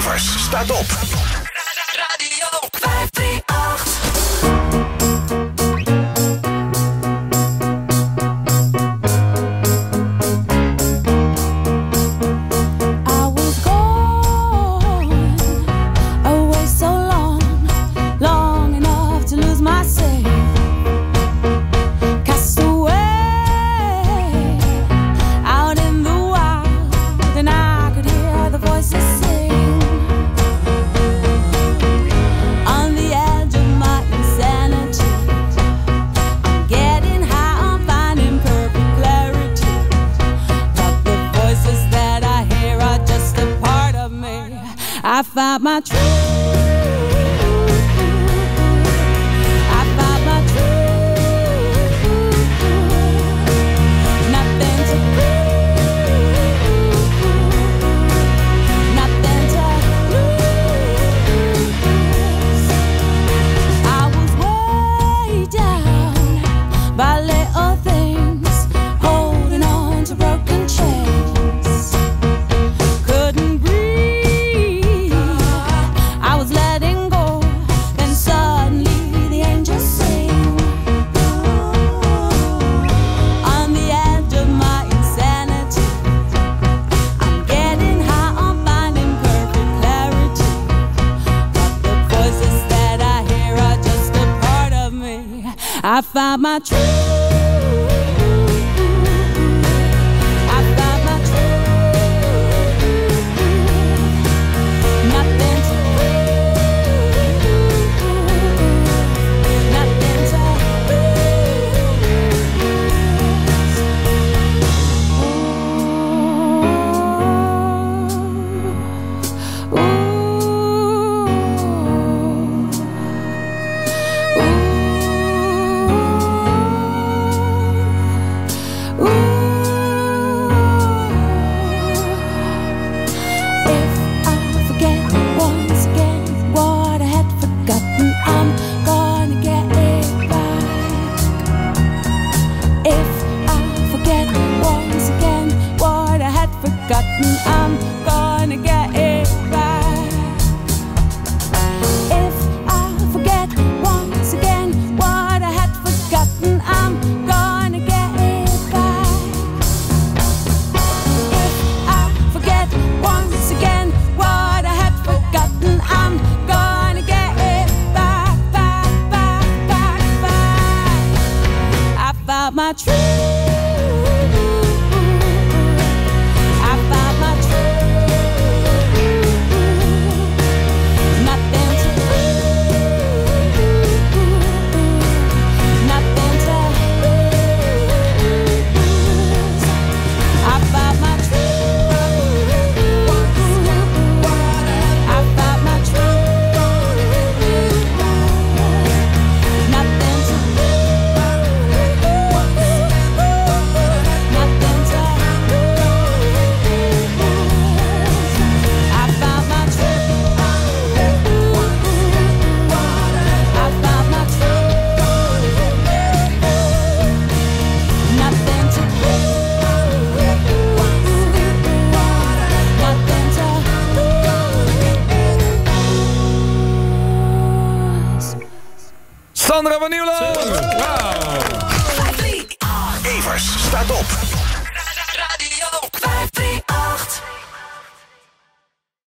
Evers staat op. Radio I found my truth. I found my truth. gotten, I'm gonna get it back If I forget once again what I had forgotten, I'm gonna get it back. If I forget once again what I had forgotten, I'm gonna get it back, back, back, back, back. I found my truth. Sandra van Nieuwland. Wauw. Ah. Evers staat op.